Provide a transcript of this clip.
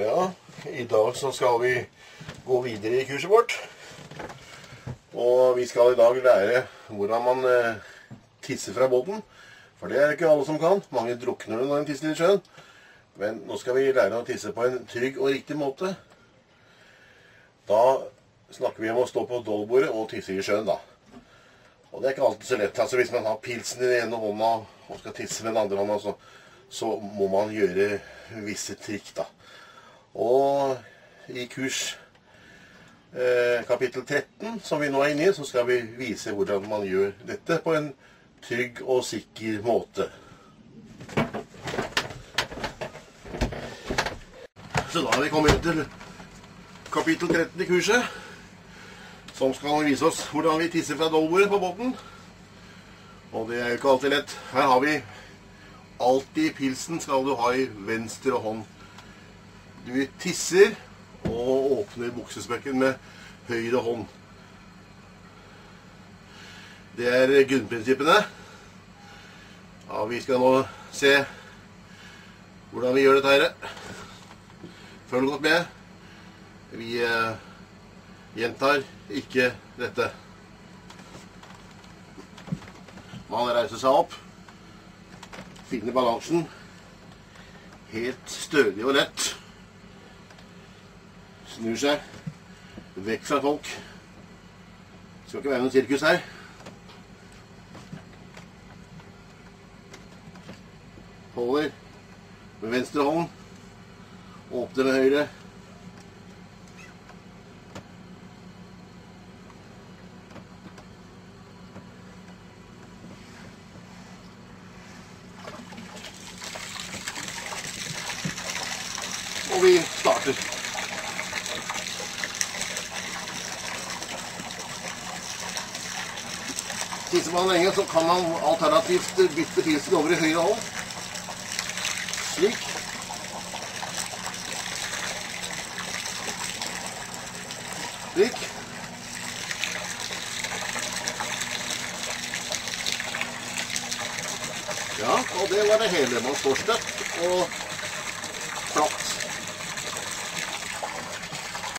Ja, i dag så skal vi gå videre i kurset vårt. Og vi skal i dag lære hvordan man eh, tisser fra båten. For det er ikke alle som kan. Mange drukner når de tisser i sjøen. Men nå skal vi lære å tisse på en trygg og riktig måte. Da snakker vi om å stå på dollbordet og tisse i sjøen, da. Og det er ikke alltid så lett. Altså Hvis man har pilsen i den ene hånda og skal tisse med den andre hånda, så, så må man gjøre visse trikk, da. Og i kurs eh, kapittel 13, som vi nå er inne i, så skal vi vise hvordan man gjør dette på en trygg og sikker måte. Så da er vi kommet til kapittel 13 i kurset, som skal vise oss hvordan vi tisser fra dolbordet på båten. Og det er jo ikke alltid lett. Her har vi alltid pilsen skal du ha i venstre hånd. Du tisser og åpner buksesmekken med høyre hånd. Det er grunnprinsippene. Ja, vi skal nå se hvordan vi gjør dette her. Følg godt med. Vi eh, gjentar ikke dette. Man reiser seg opp, finner balansen. Helt stødig og lett. Snur seg vekk fra folk. Det skal ikke være noe sirkus her. Holder med venstre hånd. Åpner med høyre. Og vi starter. Tisser man lenge, så kan man alternativt bytte pilsen over i høyre hånd. Slik. Slik. Ja, og det var det hele. Man står støtt og.